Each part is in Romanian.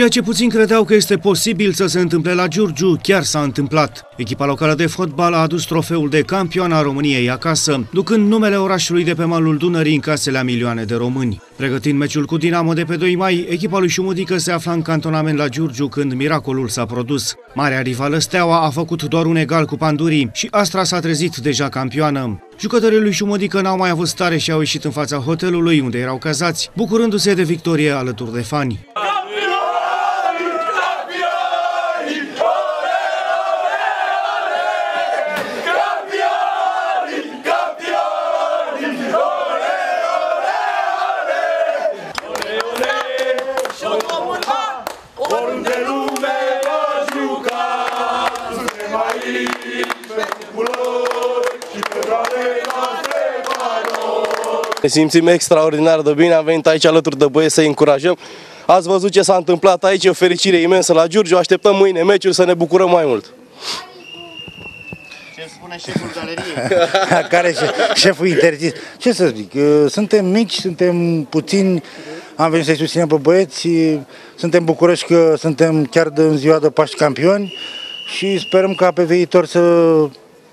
Ceea ce puțin credeau că este posibil să se întâmple la Giurgiu, chiar s-a întâmplat. Echipa locală de fotbal a adus trofeul de campion a României acasă, ducând numele orașului de pe malul Dunării în casele a milioane de români. Pregătind meciul cu Dinamo de pe 2 mai, echipa lui Șumudică se afla în cantonament la Giurgiu când miracolul s-a produs. Marea rivală Steaua a făcut doar un egal cu Pandurii și Astra s-a trezit deja campioană. Jucătorii lui Șumodică n-au mai avut stare și au ieșit în fața hotelului unde erau cazați, bucurându-se de victorie alături de fani. Ne simțim extraordinar de bine, am venit aici alături de băieți să-i încurajăm. Ați văzut ce s-a întâmplat aici, o fericire imensă la Giurgiu, așteptăm mâine meciul să ne bucurăm mai mult. Ce spune șeful galeriei? Care șef, șeful interzis? Ce să zic, suntem mici, suntem puțini, am venit să-i susținem pe băieți, suntem bucuroși că suntem chiar de în ziua de Paști campioni și sperăm ca pe viitor să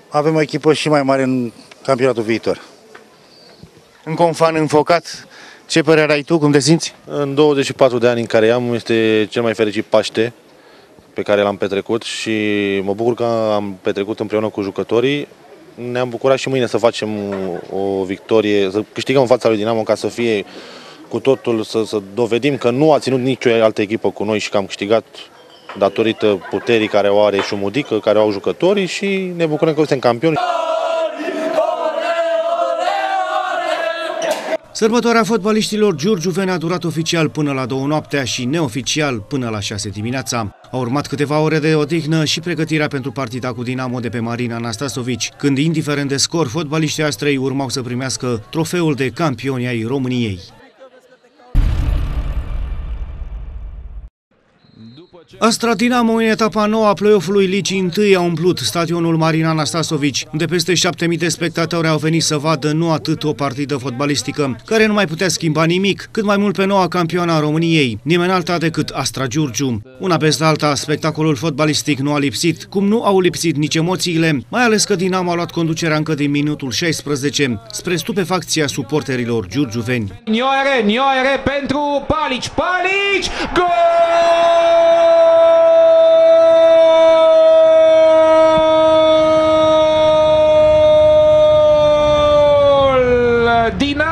avem o echipă și mai mare în campionatul viitor. Încă un fan înfocat. Ce părere ai tu? Cum te simți? În 24 de ani în care am, este cel mai fericit Paște pe care l-am petrecut și mă bucur că am petrecut împreună cu jucătorii. Ne-am bucurat și mâine să facem o victorie, să câștigăm în fața lui Dinamo ca să fie cu totul, să, să dovedim că nu a ținut nicio altă echipă cu noi și că am câștigat datorită puterii care o are Șumudică, care o au jucătorii și ne bucurăm că suntem campioni. Sărbătoarea fotbaliștilor Giurgiuveni a durat oficial până la două noaptea și neoficial până la 6 dimineața. Au urmat câteva ore de odihnă și pregătirea pentru partida cu Dinamo de pe Marina Anastasovici, când, indiferent de scor, fotbaliștii astrei urmau să primească trofeul de campioni ai României. Astra Dinamo în etapa nouă a play-off-ului Ligii 1 a umplut stadionul Marina Anastasovici, unde peste 7000 de spectatori au venit să vadă nu atât o partidă fotbalistică, care nu mai putea schimba nimic, cât mai mult pe noua campioană a României, nimeni alta decât Astra Giurgiu. Una peste alta, spectacolul fotbalistic nu a lipsit, cum nu au lipsit nici emoțiile, mai ales că Dinamo a luat conducerea încă din minutul 16, spre stupefacția suporterilor giurgiuveni. Nioere, Nioere pentru Palici, Palici, gol! Dinamo!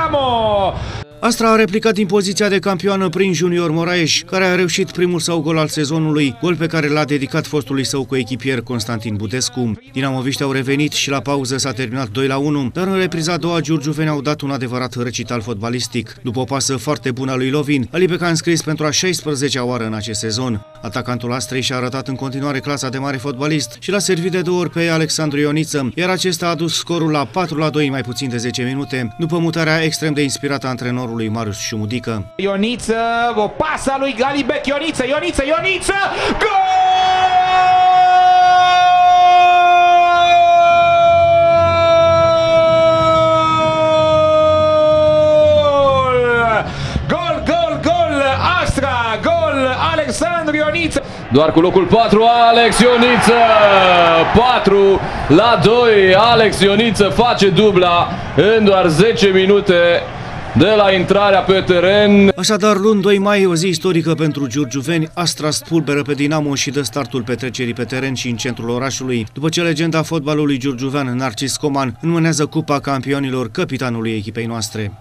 Astra a replicat din poziția de campioană prin Junior Moraes, care a reușit primul său gol al sezonului, gol pe care l-a dedicat fostului său coechipier Constantin Budescu. Dinamoviști au revenit și la pauză s-a terminat 2 la 1, dar în repriza a doua giurgiuveni au dat un adevărat recital fotbalistic. După o pasă foarte bună a lui Lovin, Alibeca a înscris pentru a 16-a oară în acest sezon. Atacantul Astrei și-a arătat în continuare clasa de mare fotbalist și l-a servit de două ori pe Alexandru Ioniță, iar acesta a adus scorul la 4 la 2 mai puțin de 10 minute, după mutarea extrem de inspirată a antrenorului Marius Șumudică. Ioniță, o pasă a lui Galibec, Ioniță, Ioniță, Ioniță, gol! Gol, gol, gol, Astra, gol, Alexandru Ioniță. Doar cu locul 4, Alex Ioniță! 4 la 2, Alex Ioniță face dubla în doar 10 minute de la intrarea pe teren. Așadar, luni 2 mai e o zi istorică pentru giurgiuveni, Astra spulberă pe Dinamo și dă startul petrecerii pe teren și în centrul orașului, după ce legenda fotbalului giurgiuvean Narcis Coman înmânează Cupa Campionilor capitanului echipei noastre.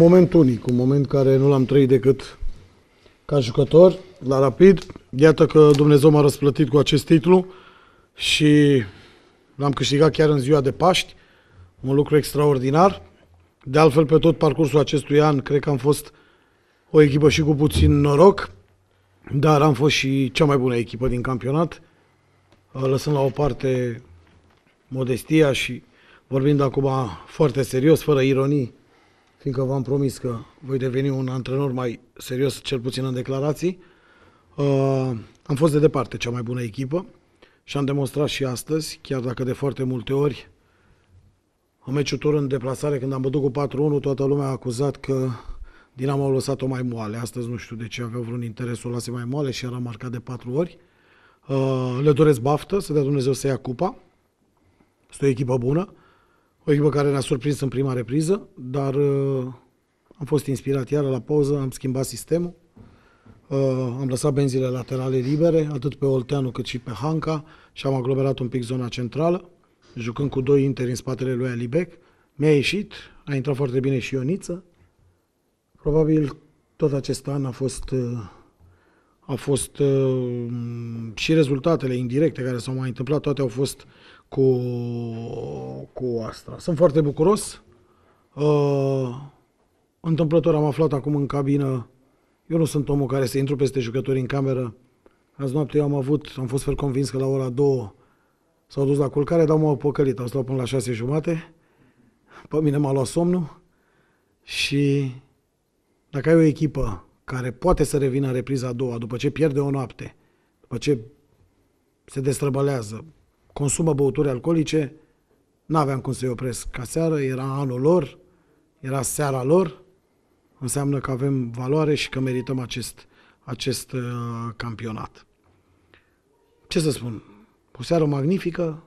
Moment unic, un moment care nu l-am trăit decât ca jucător la Rapid. Iată că Dumnezeu m-a răsplătit cu acest titlu și l-am câștigat chiar în ziua de Paști. Un lucru extraordinar. De altfel, pe tot parcursul acestui an, cred că am fost o echipă și cu puțin noroc, dar am fost și cea mai bună echipă din campionat, lăsând la o parte modestia și vorbind acum foarte serios, fără ironii, fiindcă v-am promis că voi deveni un antrenor mai serios, cel puțin în declarații. Uh, am fost de departe cea mai bună echipă și am demonstrat și astăzi, chiar dacă de foarte multe ori în meciul tur în deplasare, când am bătut cu 4-1, toată lumea a acuzat că Dinamo au lăsat-o mai moale. Astăzi nu știu de ce aveau vreun interes să o lase mai moale și era marcat de patru ori. Uh, le doresc baftă, să dea Dumnezeu să ia cupa. Este o echipă bună, o echipă care ne-a surprins în prima repriză, dar uh, am fost inspirat iară la pauză, am schimbat sistemul. Uh, am lăsat benzile laterale libere, atât pe Olteanu cât și pe Hanca și am aglomerat un pic zona centrală, jucând cu doi interi în spatele lui Alibec. Mi-a ieșit, a intrat foarte bine și Ioniță. Probabil tot acest an a fost, uh, a fost uh, și rezultatele indirecte care s-au mai întâmplat, toate au fost cu, cu asta. Sunt foarte bucuros. Uh, întâmplător am aflat acum în cabină, eu nu sunt omul care să intru peste jucători în cameră. Azi noapte eu am avut, am fost fel convins că la ora 2 s-au dus la culcare, dar m-au păcălit, au stat până la 6 jumate. Pe mine m-a luat somnul și dacă ai o echipă care poate să revină în repriza a doua, după ce pierde o noapte, după ce se destrăbălează, consumă băuturi alcoolice, n-aveam cum să-i opresc. Ca seară era anul lor, era seara lor, înseamnă că avem valoare și că merităm acest, acest uh, campionat. Ce să spun? O seară magnifică,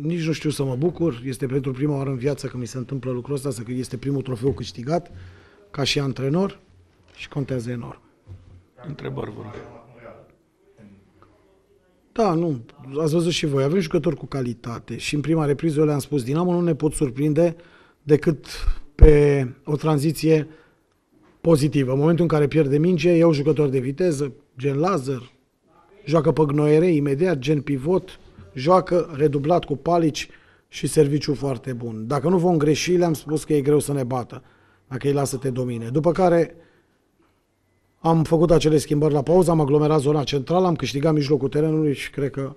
nici nu știu să mă bucur, este pentru prima oară în viață că mi se întâmplă lucrul ăsta, să că este primul trofeu câștigat ca și antrenor și contează enorm. Întrebări, vă rog. Da, nu, ați văzut și voi, avem jucători cu calitate și în prima repriză eu le-am spus, Dinamo nu ne pot surprinde decât pe o tranziție pozitivă. În momentul în care pierde minge, iau jucători de viteză, gen Lazar, joacă pe gnoiere imediat, gen pivot, joacă redublat cu palici și serviciu foarte bun. Dacă nu vom greși, le-am spus că e greu să ne bată, dacă îi lasă te domine. După care am făcut acele schimbări la pauză, am aglomerat zona centrală, am câștigat mijlocul terenului și cred că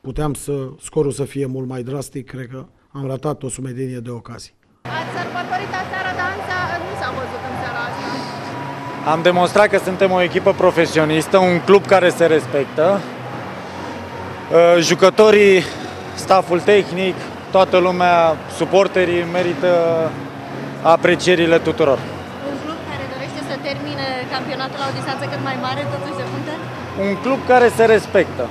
puteam să scorul să fie mult mai drastic, cred că am ratat o sumedenie de ocazii. Ați sărbătorit aseară, dar nu s-a văzut în seara asta. Am demonstrat că suntem o echipă profesionistă, un club care se respectă. Uh, jucătorii, staful tehnic, toată lumea, suporterii merită aprecierile tuturor. Campionatul la o distanță cât mai mare, totuși de punte? Un club care se respectă.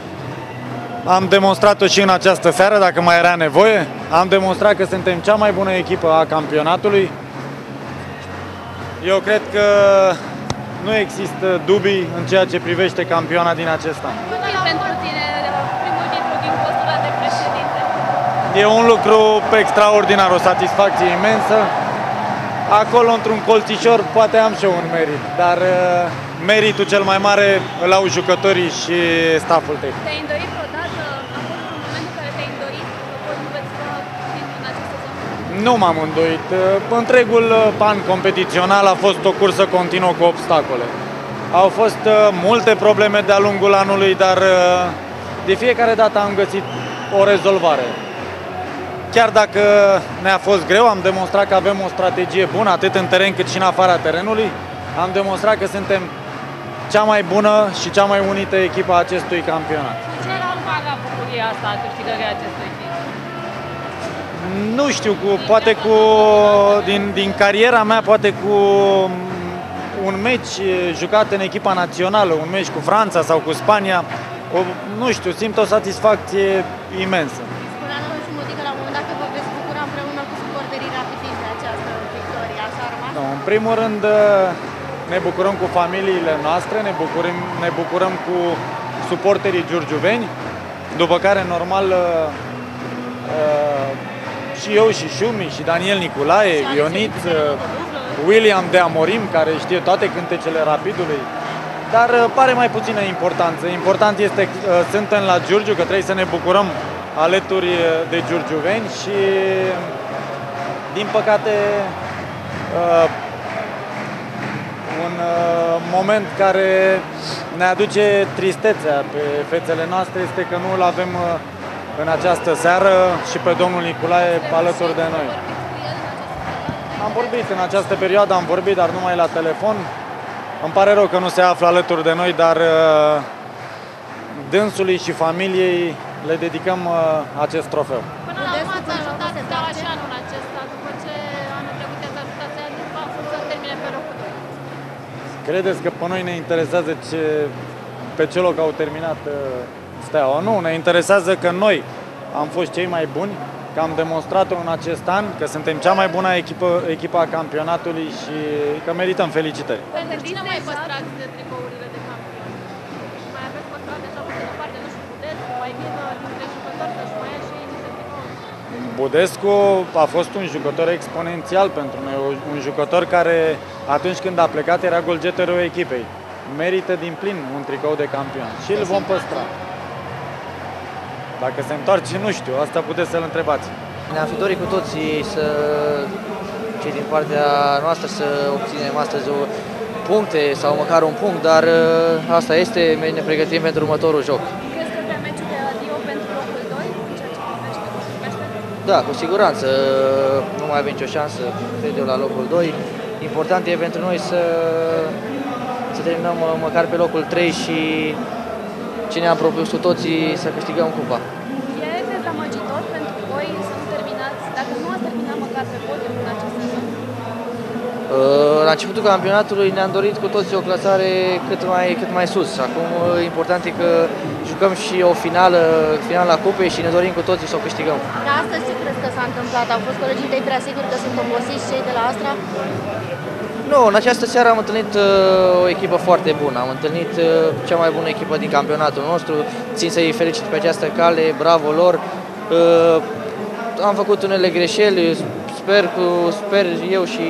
Am demonstrat-o și în această seară, dacă mai era nevoie. Am demonstrat că suntem cea mai bună echipă a campionatului. Eu cred că nu există dubii în ceea ce privește campioana din acest an. pentru tine primul titlu din postura de președinte? E un lucru extraordinar, o satisfacție imensă. Acolo, într-un colțișor, poate am și eu un merit, dar uh, meritul cel mai mare îl au jucătorii și staful tehnic. Te-ai îndorit vreodată? A fost un moment în care te-ai îndorit că nu veți lua titlul în acest sezon? Nu m-am îndoit. Uh, întregul uh, an competițional a fost o cursă continuă cu obstacole. Au fost multe probleme de-a lungul anului, dar de fiecare dată am găsit o rezolvare. Chiar dacă ne-a fost greu, am demonstrat că avem o strategie bună, atât în teren cât și în afara terenului. Am demonstrat că suntem cea mai bună și cea mai unită echipă a acestui campionat. Ce era în marea bucurie asta a câștigării acestui titlu? Nu știu, cu, poate cu, din, din cariera mea, poate cu un meci jucat în echipa națională, un meci cu Franța sau cu Spania, o, nu știu, simt o satisfacție imensă. Primul rând ne bucurăm cu familiile noastre, ne bucurăm, ne bucurăm cu suporterii giurgiuveni, după care normal și eu și Șumi și Daniel Niculae, Ionit, William de Amorim, care știe toate cântecele Rapidului. Dar uh, pare mai puțină importanță. Important este că uh, suntem la Giurgiu, că trebuie să ne bucurăm alături uh, de giurgiuveni și din păcate un moment care ne aduce tristețea pe fețele noastre este că nu îl avem în această seară și pe domnul Nicolae alături de noi. Am vorbit în această perioadă, am vorbit, dar numai la telefon. Îmi pare rău că nu se află alături de noi, dar uh, dânsului și familiei le dedicăm uh, acest trofeu. Credeți că pe noi ne interesează ce, pe ce loc au terminat uh, Steaua? Nu, ne interesează că noi am fost cei mai buni, că am demonstrat-o în acest an, că suntem cea mai bună echipă, echipa a campionatului și că merităm felicitări. Pentru cine mai păstrați de tricourile de campion? Mai aveți păstrat deja puțin departe, nu știu, Budescu, mai vin dintre jucători să-și mai ia și ei niște tricouri? Budescu a fost un jucător exponențial pentru noi, un jucător care atunci când a plecat era golgeterul echipei. Merită din plin un tricou de campion și îl vom păstra. Dacă se întoarce, nu știu, asta puteți să-l întrebați. Ne-am fi dorit cu toții să, cei din partea noastră, să obținem astăzi o puncte sau măcar un punct, dar uh, asta este, ne pregătim pentru următorul joc. Da, cu siguranță. Nu mai avem nicio șansă, cred eu, la locul 2. Important e pentru noi să, să terminăm uh, măcar pe locul 3 și ce ne-am propus cu toții să câștigăm cupa. E dezamăgitor pentru voi să nu terminați, dacă nu ați terminat măcar pe podium în acest sezon? Uh, la începutul campionatului ne-am dorit cu toții o clasare cât mai, cât mai sus. Acum uh, important e că jucăm și o finală, finala cupei și ne dorim cu toții să o câștigăm. Dar astăzi ce crezi că s-a întâmplat? Au fost colegii tăi prea siguri că sunt obosiți cei de la Astra? Nu, în această seară am întâlnit uh, o echipă foarte bună, am întâlnit uh, cea mai bună echipă din campionatul nostru, țin să-i felicit pe această cale, bravo lor. Uh, am făcut unele greșeli, sper, cu, sper eu și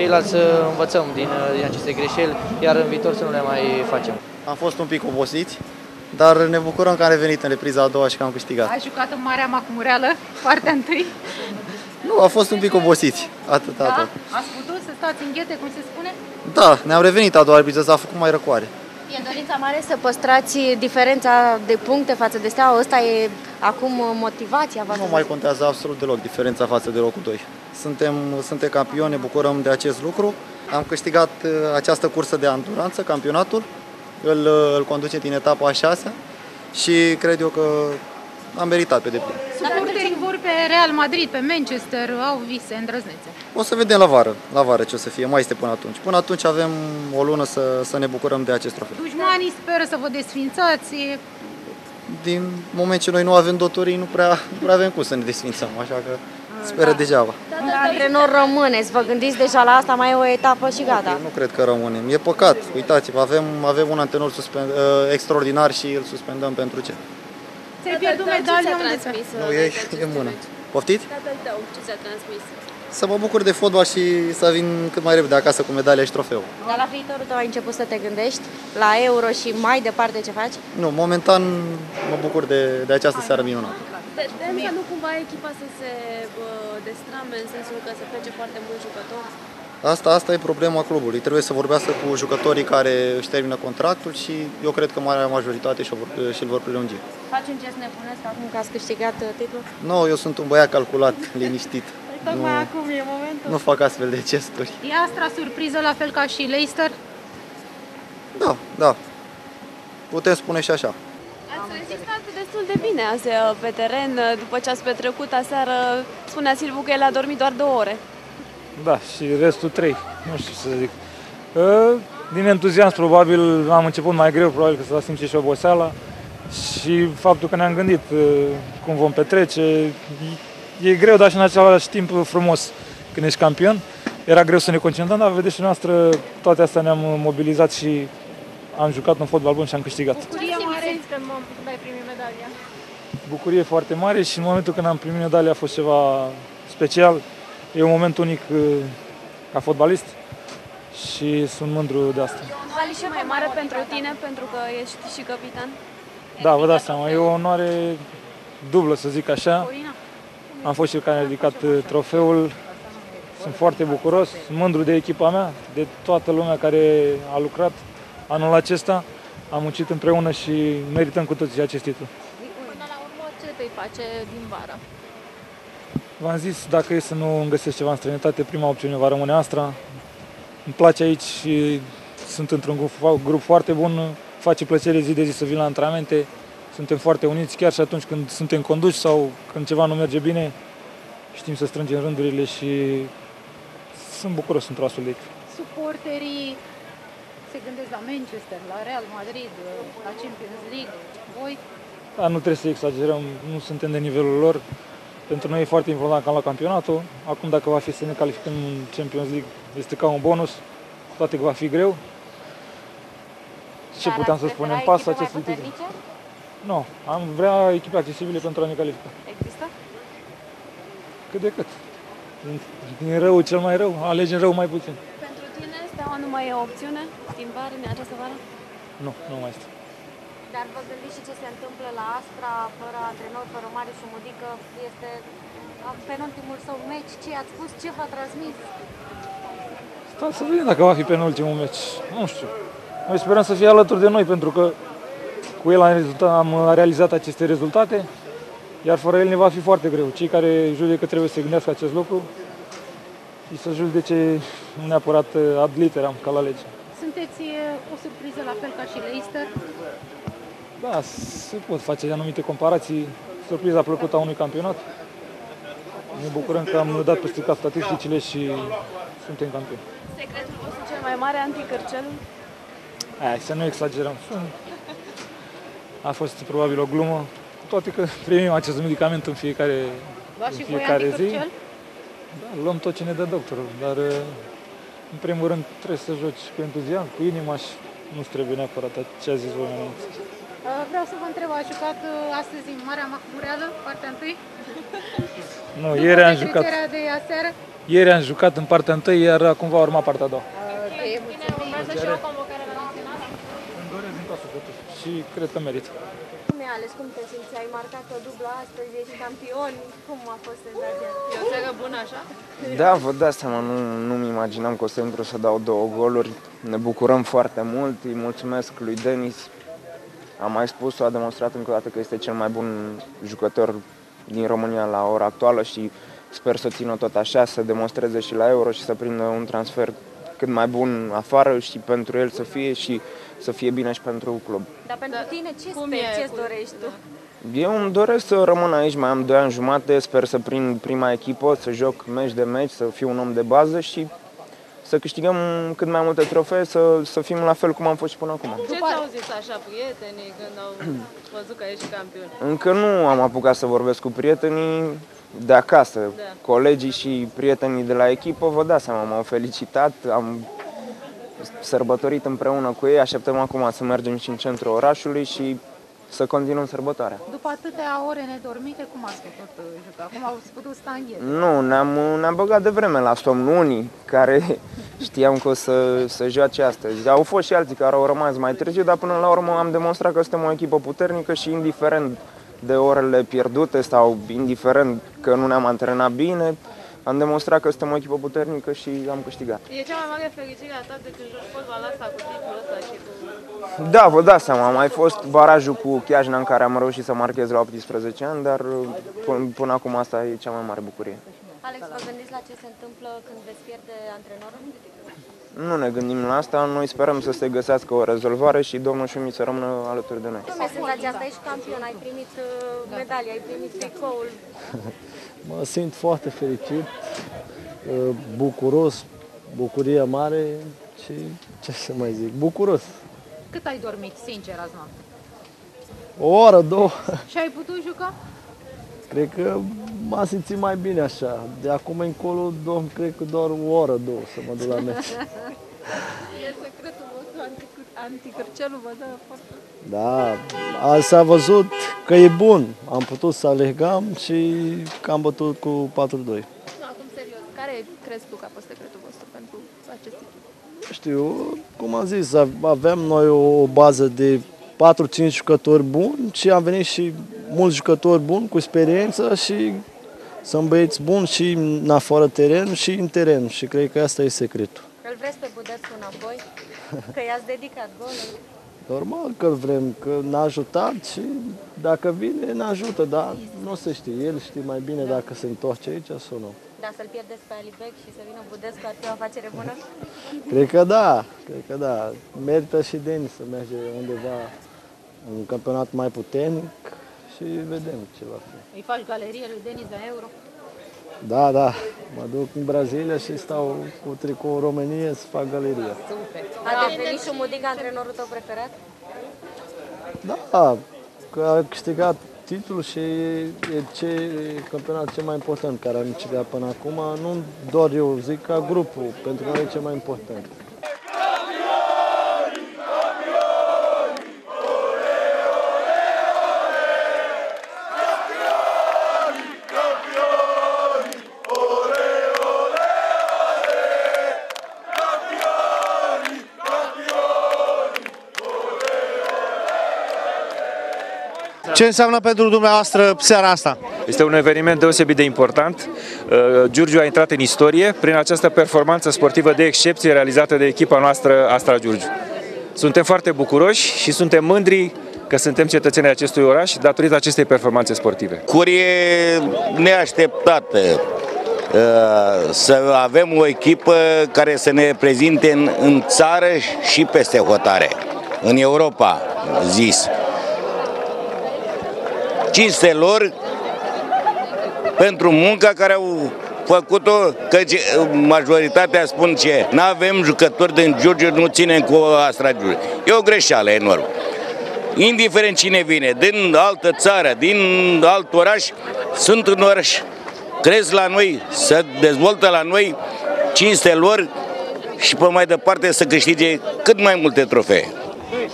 ceilalți să învățăm din, uh, din aceste greșeli, iar în viitor să nu le mai facem. Am fost un pic obosiți, dar ne bucurăm că am revenit în repriza a doua și că am câștigat. Ai jucat în Marea Macmureală, partea întâi? Nu, a fost un pic obosiți, atât, da? atât. Ați putut să stați în ghete, cum se spune? Da, ne-am revenit a doua repriză, s-a făcut mai răcoare. E dorința mare să păstrați diferența de puncte față de Steaua. Ăsta e acum motivația voastră? Nu mai contează absolut deloc diferența față de locul 2. Suntem, suntem campioni, ne bucurăm de acest lucru. Am câștigat uh, această cursă de anduranță, campionatul. Îl, uh, îl conduce din etapa a 6 și cred eu că am meritat pe deplin. Suporterii vor pe Real Madrid, pe Manchester, au vise îndrăznețe. O să vedem la vară, la vară ce o să fie, mai este până atunci. Până atunci avem o lună să, să ne bucurăm de acest trofeu. Dușmanii speră să vă desfințați. Din moment ce noi nu avem dotorii, nu prea, nu prea avem cum să ne desfințăm, așa că speră da. degeaba. Da, antrenor rămâneți, vă gândiți deja la asta, mai e o etapă și gata. Nu cred că rămânem, e păcat, uitați-vă, avem, avem un antrenor suspend, uh, extraordinar și îl suspendăm pentru ce? Ți-ai pierdut medalia unde transmis? Nu, e, e în mână. Poftiți? Tatăl tău, ce ți-a transmis? Să mă bucur de fotbal și să vin cât mai repede acasă cu medalia și trofeul. Dar la viitorul tău ai început să te gândești la euro și mai departe ce faci? Nu, momentan mă bucur de, de această seară minunată. Te tem să nu cumva echipa să se bă, destrame în sensul că să plece foarte mulți jucători? Asta, asta e problema clubului. Trebuie să vorbească cu jucătorii care își termină contractul și eu cred că marea majoritate și-l vor, și vor prelungi. Faci un gest nebunesc acum că ați câștigat uh, titlul? Nu, eu sunt un băiat calculat, liniștit. Tocmai nu, acum e momentul. nu fac astfel de gesturi. E Astra surpriză la fel ca și Leicester? Da, da. Putem spune și așa. Ați rezistat destul de bine azi uh, pe teren, uh, după ce ați petrecut aseară, spunea Silvu că el a dormit doar două ore. Da, și restul trei, nu știu ce să zic. Uh, din entuziasm, probabil, am început mai greu, probabil că s-a simțit și oboseala și faptul că ne-am gândit cum vom petrece. E greu, dar și în același timp frumos când ești campion. Era greu să ne concentrăm, dar vedeți și noastră, toate astea ne-am mobilizat și am jucat un fotbal bun și am câștigat. Bucurie mare când ai primit medalia? Bucurie foarte mare și în momentul când am primit medalia a fost ceva special. E un moment unic uh, ca fotbalist și sunt mândru de asta. Vali și mai mare pentru tine, pentru că ești și capitan. Da, vă dați seama, e o onoare dublă, să zic așa. Am fost cel care a ridicat uh, trofeul. Sunt foarte bucuros, sunt mândru de echipa mea, de toată lumea care a lucrat anul acesta. Am muncit împreună și merităm cu toții acest titlu. Până la urmă, ce te face din vară? V-am zis, dacă e să nu îmi găsesc ceva în străinătate, prima opțiune va rămâne Astra. Îmi place aici și sunt într-un grup, grup foarte bun, face plăcere zi de zi să vin la antrenamente. Suntem foarte uniți, chiar și atunci când suntem conduși sau când ceva nu merge bine, știm să strângem rândurile și sunt bucuros într-o astfel de echipă. Suporterii se gândesc la Manchester, la Real Madrid, la Champions League. Voi Dar nu trebuie să exagerăm, nu suntem de nivelul lor. Pentru noi e foarte important ca la campionatul. Acum dacă va fi să ne calificăm în Champions League, este ca un bonus, toate că va fi greu. Ce Dar puteam ați să spunem? prefera Pas echipe mai acest titlu. puternice? Nu, am vrea echipe accesibile pentru a ne califica. Există? Cât de cât. Din- Din rău cel mai rău, alegem rău mai puțin. Pentru tine, Steaua nu mai e o opțiune? Schimbare în această vară? Nu, nu mai este. Dar vă gândiți și ce se întâmplă la Astra, fără antrenor, fără Marius Șumudică, este penultimul său meci, ce ați spus, ce v-a transmis? Stați să vedem dacă va fi penultimul meci. Nu știu. Noi sperăm să fie alături de noi pentru că cu el am, rezultat, am realizat aceste rezultate, iar fără el ne va fi foarte greu. Cei care judecă trebuie să gândească acest lucru și să judece nu neapărat uh, ad literam, ca la lege. sunteți e, o surpriză la fel ca și Leicester. Da, se pot face anumite comparații. Surpriza plăcută a unui campionat. Ne bucurăm că am dat peste cap statisticile și suntem campioni. Secretul vostru cel mai mare anticărcel? Hai, să nu exagerăm. A fost probabil o glumă, cu toate că primim acest medicament în fiecare, Luați în și voi fiecare zi. anticărcel? Da, luăm tot ce ne dă doctorul, dar în primul rând trebuie să joci cu entuziasm, cu inima și nu trebuie neapărat ce a zis voi mai înainte. Uh, Vreau să vă întreb, a jucat uh, astăzi în Marea Mahmureală, partea întâi? Nu, După ieri am jucat, petrecerea de aseară? ieri am jucat în partea întâi, iar acum va urma partea a doua. Bine, urmează și o convocare la națională. Îmi doresc din tot sufletul și cred că merită. Cum ai ales? Cum te simți? Ai marcat o dublă astăzi, ești campion. Cum a fost senzația? E o seară bună așa? Da, vă dați seama, nu, nu-mi imaginam că o să intru să dau două goluri. Ne bucurăm foarte mult, îi mulțumesc lui Denis. Am mai spus-o, a demonstrat încă o dată că este cel mai bun jucător din România la ora actuală și sper să țină tot așa, să demonstreze și la Euro și să prindă un transfer cât mai bun afară și pentru el să fie și să fie bine și pentru club. Dar pentru tine ce speri, ce-ți dorești tu? Eu îmi doresc să rămân aici, mai am 2 ani jumate, sper să prind prima echipă, să joc meci de meci, să fiu un om de bază și să câștigăm cât mai multe trofee, să, să fim la fel cum am fost și până acum. Ce ți-au zis așa prietenii când au văzut că ești campion? Încă nu am apucat să vorbesc cu prietenii de acasă, Da. colegii și prietenii de la echipă, vă dați seama, m-au felicitat, am sărbătorit împreună cu ei, așteptăm acum să mergem și în centrul orașului și să continuăm sărbătoarea. După atâtea ore nedormite, cum ați putut uh, juca? Cum ați putut sta în gheț? Nu, ne-am, ne-am băgat de vreme la somn unii care știam că o să, să joace astăzi. Au fost și alții care au rămas mai târziu, dar până la urmă am demonstrat că suntem o echipă puternică și indiferent de orele pierdute sau indiferent că nu ne-am antrenat bine, am demonstrat că suntem o echipă puternică și am câștigat. E cea mai mare fericire a ta de când joci fotbal asta cu titlul ăsta și cu... Da, vă dați seama, a mai fost barajul cu Chiajna în care am reușit să marchez la 18 ani, dar până, până acum asta e cea mai mare bucurie. Alex, vă gândiți la ce se întâmplă când veți pierde antrenorul? Nu ne gândim la asta, noi sperăm să se găsească o rezolvare și domnul Șumi să rămână alături de noi. Cum e senzația asta? Ești campion, ai primit uh, medalia, ai primit tricoul. Mă simt foarte fericit, uh, bucuros, bucurie mare și ce să mai zic, bucuros. Cât ai dormit, sincer, azi noapte? O oră, două, Și ai putut juca? cred că m-am simțit mai bine așa. De acum încolo dorm, cred că doar o oră, două să mă duc la meci. E secretul vostru, antic- anticărcelul vă dă foarte... Da, azi s-a văzut că e bun. Am putut să alegam și că am bătut cu 4-2. crezi tu că a fost secretul vostru pentru acest titlu? Știu, cum am zis, avem noi o bază de 4-5 jucători buni și am venit și mulți jucători buni cu experiență și sunt băieți buni și în afară teren și în teren și cred că asta e secretul. Îl vreți pe Budescu înapoi? Că i-ați dedicat golul? Normal că vrem, că ne-a ajutat și dacă vine ne ajută, dar nu se știe. El știe mai bine dacă se întoarce aici sau nu. Dar să-l pierdeți pe Alibec și să vină Budescu ar fi o afacere bună? Cred că da, cred că da. Merită și Denis să merge undeva în campionat mai puternic și vedem ce va fi. Îi faci galerie lui Denis la Euro? Da, da. Mă duc în Brazilia și stau cu tricou România să fac galeria. Super. A devenit și Mudic antrenorul tău preferat? Da, că a câștigat titlul și e ce campionat cel mai important care am câștigat până acum. Nu doar eu, zic ca grupul, pentru noi e cel mai important. Ce înseamnă pentru dumneavoastră seara asta? Este un eveniment deosebit de important. Uh, Giurgiu a intrat în istorie prin această performanță sportivă de excepție realizată de echipa noastră Astra Giurgiu. Suntem foarte bucuroși și suntem mândri că suntem cetățenii acestui oraș datorită acestei performanțe sportive. Curie neașteptată uh, să avem o echipă care să ne prezinte în, în țară și peste hotare, în Europa, zis cinste lor pentru munca care au făcut-o, că majoritatea spun ce nu avem jucători din Giurgiu, nu ținem cu Astra Giurgiu. E o greșeală enormă. Indiferent cine vine, din altă țară, din alt oraș, sunt în oraș. Cresc la noi, să dezvoltă la noi cinste lor și pe mai departe să câștige cât mai multe trofee.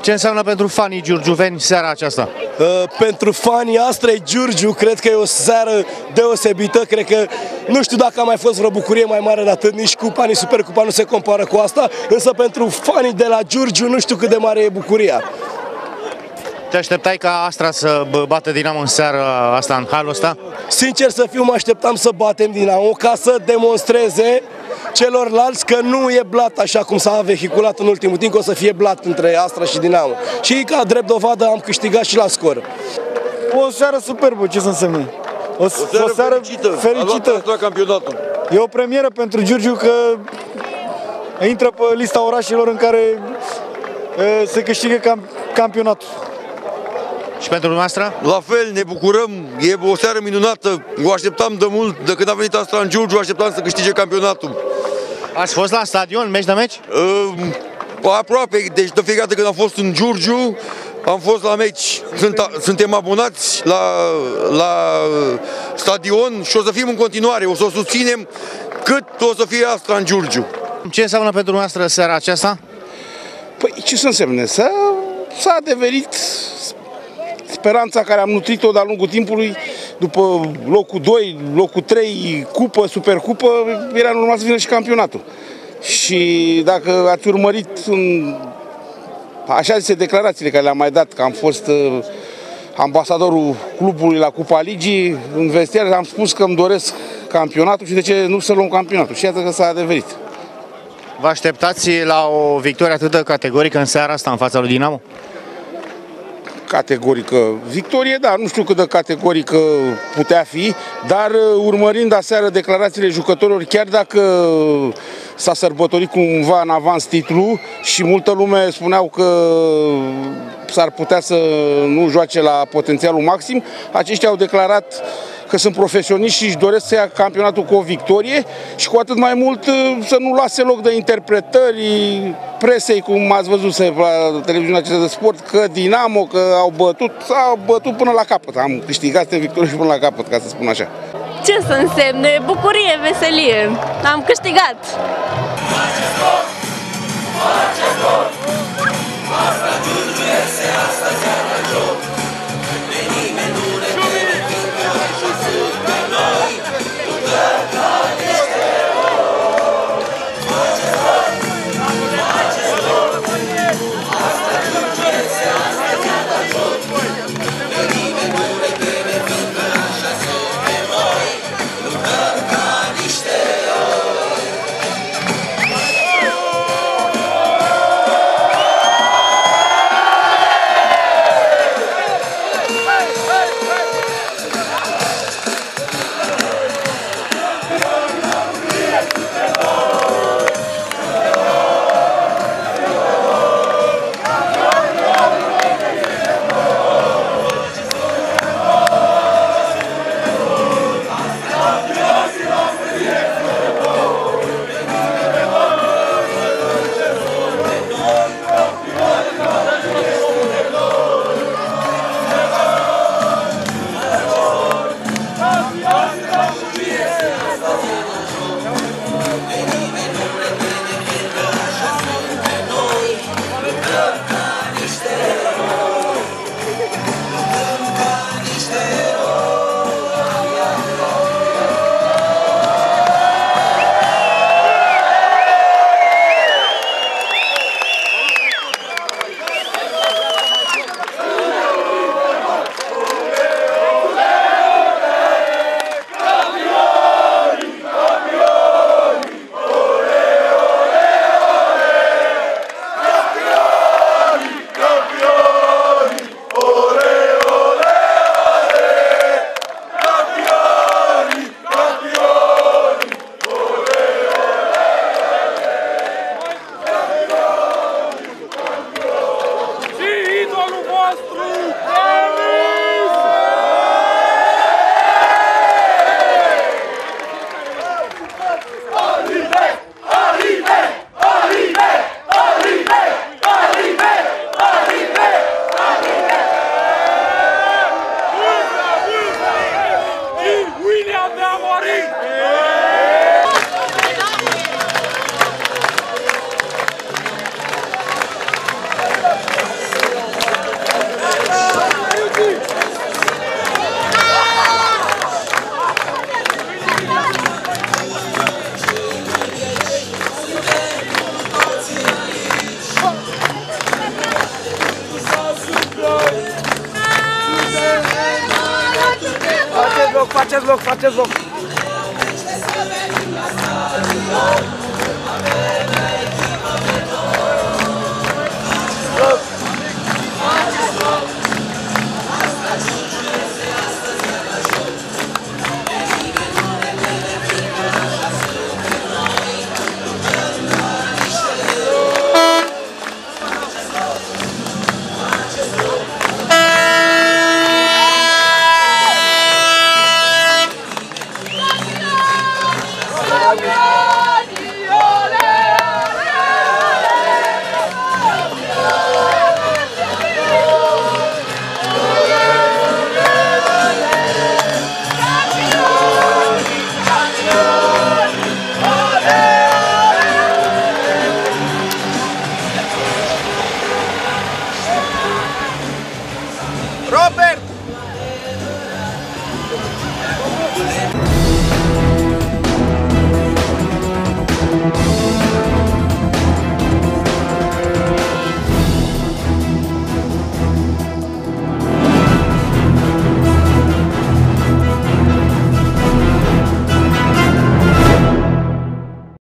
Ce înseamnă pentru fanii giurgiuveni seara aceasta? Uh, pentru fanii Astrei Giurgiu, cred că e o seară deosebită. Cred că nu știu dacă a mai fost vreo bucurie mai mare de atât, nici cupa, nici supercupa nu se compară cu asta, însă pentru fanii de la Giurgiu nu știu cât de mare e bucuria. Te așteptai ca Astra să bată Dinamo în seara asta, în halul ăsta? Sincer să fiu, mă așteptam să batem Dinamo ca să demonstreze celorlalți că nu e blat așa cum s-a vehiculat în ultimul timp, că o să fie blat între Astra și Dinamo. Și ca drept dovadă am câștigat și la scor. O seară superbă, ce să însemne? O, o seară, o seară fericită. fericită. La campionatul. E o premieră pentru Giurgiu că intră pe lista orașelor în care se câștigă cam, campionatul. Și pentru dumneavoastră? La fel, ne bucurăm, e o seară minunată, o așteptam de mult, de când a venit Astra în Giurgiu, așteptam să câștige campionatul. Ați fost la stadion, meci de meci? Uh, aproape, deci de fiecare dată când am fost în Giurgiu, am fost la meci. Sunt, suntem abonați la, la stadion și o să fim în continuare, o să o susținem cât o să fie Astra în Giurgiu. Ce înseamnă pentru dumneavoastră seara aceasta? Păi ce să însemne? S-a, s-a adeverit speranța care am nutrit-o de-a lungul timpului, după locul 2, locul 3, cupă, supercupă, era normal să vină și campionatul. Și dacă ați urmărit în, așa zise declarațiile care le-am mai dat, că am fost uh, ambasadorul clubului la Cupa Ligii, în vestiar am spus că îmi doresc campionatul și de ce nu să luăm campionatul. Și iată că s-a adeverit. Vă așteptați la o victorie atât de categorică în seara asta în fața lui Dinamo? Categorică victorie, dar nu știu cât de categorică putea fi, dar uh, urmărind aseară declarațiile jucătorilor, chiar dacă s-a sărbătorit cumva în avans titlul și multă lume spuneau că s-ar putea să nu joace la potențialul maxim, aceștia au declarat că sunt profesioniști și își doresc să ia campionatul cu o victorie și cu atât mai mult uh, să nu lase loc de interpretări presei, cum ați văzut la televiziunea aceasta de sport, că Dinamo, că au bătut, s-au bătut până la capăt. Am câștigat în victorie și până la capăt, ca să spun așa. Ce să însemne? Bucurie, veselie. Am câștigat!